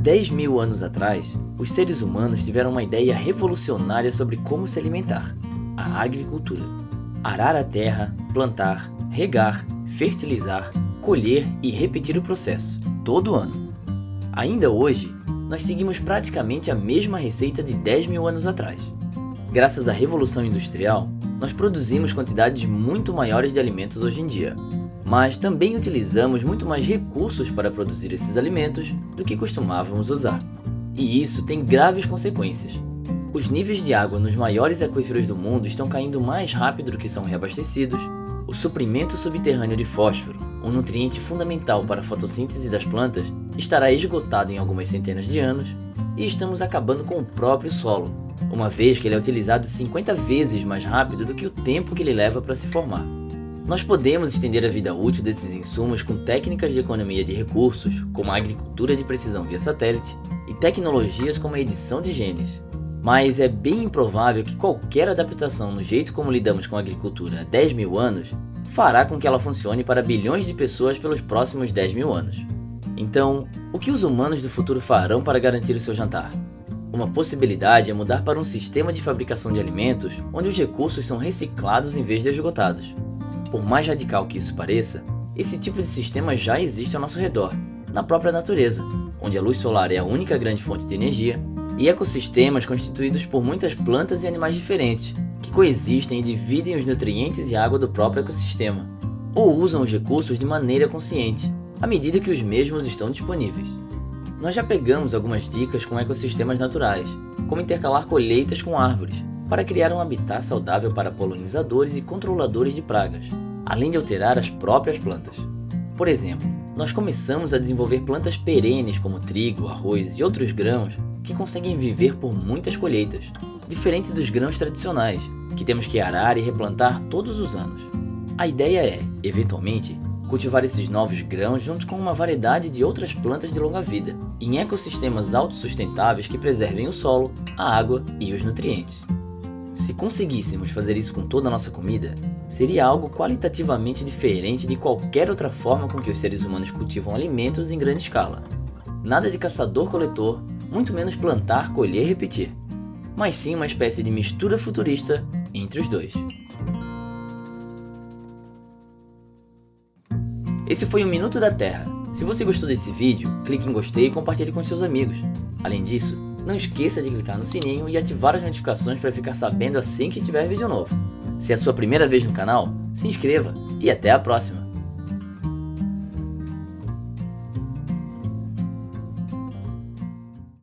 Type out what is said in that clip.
10 mil anos atrás, os seres humanos tiveram uma ideia revolucionária sobre como se alimentar: a agricultura. Arar a terra, plantar, regar, fertilizar, colher e repetir o processo, todo ano. Ainda hoje, nós seguimos praticamente a mesma receita de 10 mil anos atrás. Graças à Revolução Industrial, nós produzimos quantidades muito maiores de alimentos hoje em dia, mas também utilizamos muito mais recursos para produzir esses alimentos do que costumávamos usar. E isso tem graves consequências. Os níveis de água nos maiores aquíferos do mundo estão caindo mais rápido do que são reabastecidos, o suprimento subterrâneo de fósforo, um nutriente fundamental para a fotossíntese das plantas, estará esgotado em algumas centenas de anos, e estamos acabando com o próprio solo, uma vez que ele é utilizado 50 vezes mais rápido do que o tempo que ele leva para se formar. Nós podemos estender a vida útil desses insumos com técnicas de economia de recursos, como a agricultura de precisão via satélite, e tecnologias como a edição de genes. Mas é bem improvável que qualquer adaptação no jeito como lidamos com a agricultura há 10 mil anos fará com que ela funcione para bilhões de pessoas pelos próximos 10 mil anos. Então, o que os humanos do futuro farão para garantir o seu jantar? Uma possibilidade é mudar para um sistema de fabricação de alimentos onde os recursos são reciclados em vez de esgotados. Por mais radical que isso pareça, esse tipo de sistema já existe ao nosso redor, na própria natureza, onde a luz solar é a única grande fonte de energia, e ecossistemas constituídos por muitas plantas e animais diferentes, que coexistem e dividem os nutrientes e água do próprio ecossistema, ou usam os recursos de maneira consciente, à medida que os mesmos estão disponíveis. Nós já pegamos algumas dicas com ecossistemas naturais, como intercalar colheitas com árvores, para criar um habitat saudável para polinizadores e controladores de pragas, além de alterar as próprias plantas. Por exemplo, nós começamos a desenvolver plantas perenes como trigo, arroz e outros grãos que conseguem viver por muitas colheitas, diferente dos grãos tradicionais, que temos que arar e replantar todos os anos. A ideia é, eventualmente, cultivar esses novos grãos junto com uma variedade de outras plantas de longa vida, em ecossistemas autossustentáveis que preservem o solo, a água e os nutrientes. Se conseguíssemos fazer isso com toda a nossa comida, seria algo qualitativamente diferente de qualquer outra forma com que os seres humanos cultivam alimentos em grande escala. Nada de caçador-coletor, muito menos plantar, colher e repetir, mas sim uma espécie de mistura futurista entre os dois. Esse foi o Minuto da Terra. Se você gostou desse vídeo, clique em gostei e compartilhe com seus amigos. Além disso, não esqueça de clicar no sininho e ativar as notificações para ficar sabendo assim que tiver vídeo novo. Se é a sua primeira vez no canal, se inscreva e até a próxima!